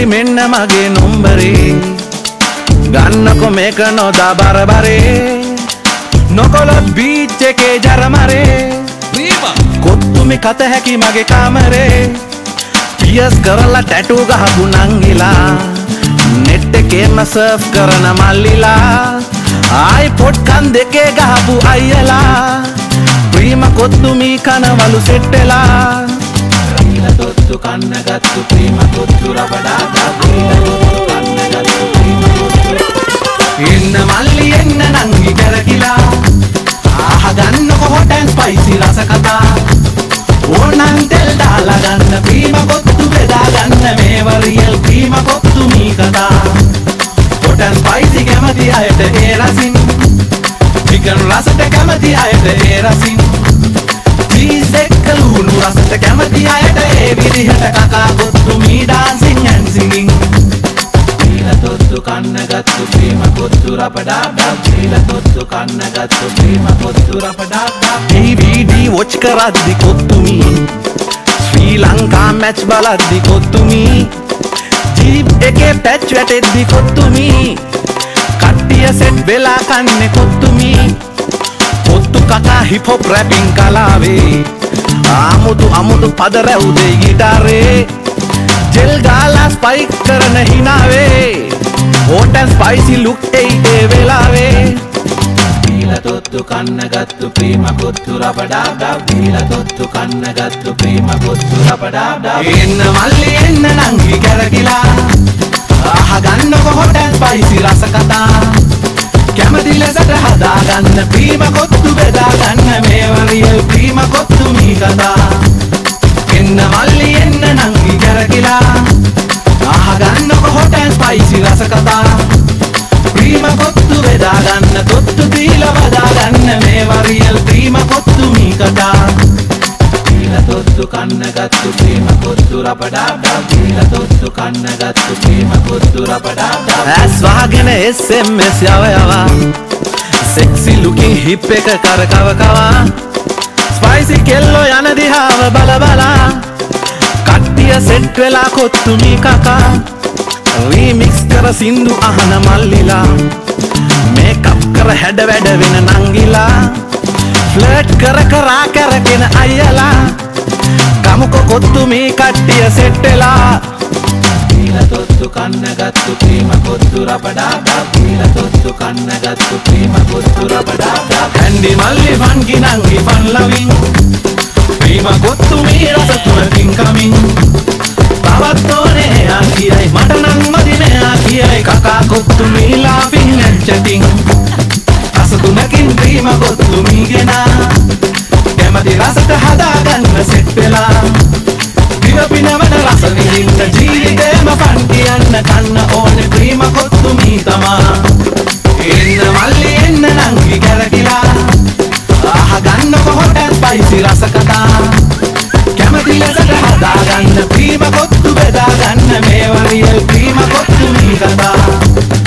පෙම්බරි මෙන්න මගේ නොම්බරේ. ගන්නකො මේක නොදා බරබරේ. නොකොලොත් බීච් එකේ ජරමරේ. කොත්තුමි කත හැකි මගේ කාමරේ. පියස් කරලා ටැටූ ගහපු නංගිලා. නෙට් එකේම සර්ෆ් කරන මල්ලිලා. ආයි පොට්කන් දෙකේ ගහපු අයියලා. ප්‍රීම කොත්තුමී කනවලු සෙට්ටලා දීලා කොත්තු කන්න ගත්තු ප්‍රීම කොත්තු රබඩා දීලා කොත්තු කන්න ගත්තු ප්‍රීම කොත්තු එන්න මල්ලි එන්න නංගි කැරකිලා ආහගන්නකො හොටන් ස්පයිසි රස කතා. ඕනන් තෙල් දාලා ගන්න ප්‍රීම කොත්තු බෙදා ගන්න මේවරියල් ප්‍රීම කොත්තු මී කතා. හොටන් ස්පයිසි කැමති අයට ඒ රසින්. චිකන් රසට කැමති අයට ඒ රසින්. චීස් එක්ක ලුණු රසට කැමති අයට ඒ විදිහට කකා කොත්තු මී ඩාන්සින් ඇන් සිංගින් දීලා කොත්තු කන්න ගත්තු ප්‍රීම කොත්තු රබඩා දීලා කොත්තු කන්න ගත්තු ප්‍රීම කොත්තු රබඩා DVD වොච් කරද්දි කොත්තුමි ශ්‍රී ලංකා මැච් බලද්දි කොත්තුමි ජීප් එකේ පැච් වැටෙද්දි කොත්තුමි කට්ටිය සෙට් වෙලා කන්නේ කොත්තුමි කොත්තු කකා හිපොප් රැපින් කලාවේ ආමුතු අමුතු පද රැවුදේ ගිටාරේ. ජෙල් ගාලා ස්පයික් කරන හිනාවේ. හෝටන් ස්පයිසි ලුක් එයි ඒ වෙලාවේ. දීලා තොත්තු කන්න ගත්තු ප්‍රීම කොත්තු රබඩා දීලා තොත්තු කන්න ගත්තු ප්‍රීම කොත්තු රබඩා එන්න මල්ලි එන්න නංගි කැරකිලා. අහගන්නකො හොටන් ස්පයිසි රස කතා කැමති ලෙසට හදාගන්න ප්‍රීම කොත්තු කතා එන්න මල්ලි එන්න නංගි කැරකිලා අහගන්නකො හොටන් ස්පයිසි රස කතා ප්‍රීම කොත්තු බෙදාගන්න තොත්තු දීලා බදාගන්න මේවරියල් ප්‍රීම කොත්තු මී කතා දීලා තොත්තු කන්න ගත්තු ප්‍රීම කොත්තු රබඩා දීලා තොත්තු කන්න ගත්තු ප්‍රීම කොත්තු රබඩා ඇස් වහගෙන SMS යව යවා සෙක්සි ලුකින් හිප් එක කරකව කවා. ස්පයිසි කෙල්ලෝ යන දිහාව බල බලා. කට්ටිය සෙට් වෙලා කොත්තුමි කකා. රීමික්ස් කර සින්දු අහන මල්ලිලා. මේකප් කර හැඩ වැඩ වෙන නංගිලා. ෆ්ලර්ට් කර කරා කැරගෙන අයියලා. ගමුකො කොත්තුමි කට්ටිය සෙට්ටෙලා දීලා තොත්තු කන්න ගත්තු ප්‍රීම කොත්තු රබඩා දීලා තොත්තු කන්න ගත්තු ප්‍රීම කොත්තු රබඩා හැන්ඩි මල්ලි ෆන්කි නංගි ෆන් ලවින් ප්‍රීම කොත්තු මේ රස තුනකින් කමින් තවත් ඕනේ එයා කියයි මට නම් මදි මෙයා කියයි කකා කොත්තු මේ ලාෆින් ඇන් චැටින් රස තුනකින් ප්‍රීම කොත්තු මීගෙනා කැමති රසට හදාගන්න සෙට් වෙලා දිව පිනවන රස විඳින්න ජීවිතේම ෆන් කියන්න කන්න ඉසිරසකතා කැමති ලෙසට හදාගන්න ප්‍රීම කොත්තු බෙදාගන්න මේ වරියල් ප්‍රීම කොත්තු මී කතා